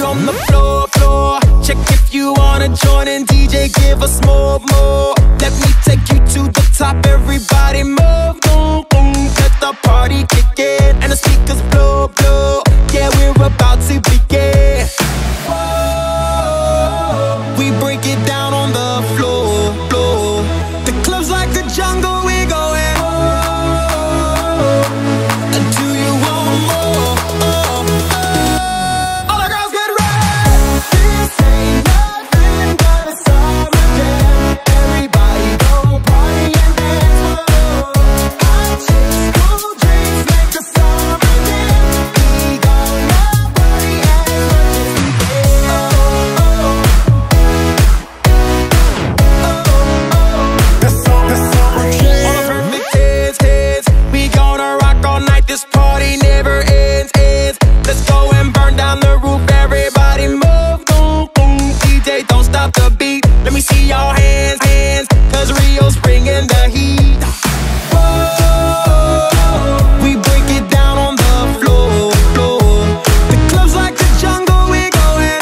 on the floor, floor. Check if you wanna join in, DJ, give us more, more. Let me take you to the top, everybody move, boom, boom. Let the party kick in, and the speakers blow, blow. Yeah, we're about to begin. girls bringing the heat. We break it down on the floor. The club's like the jungle, we're going.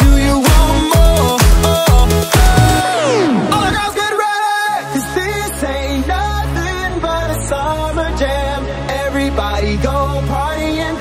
Do you want more? All the girls get this ain't nothing but a summer jam. Everybody go party and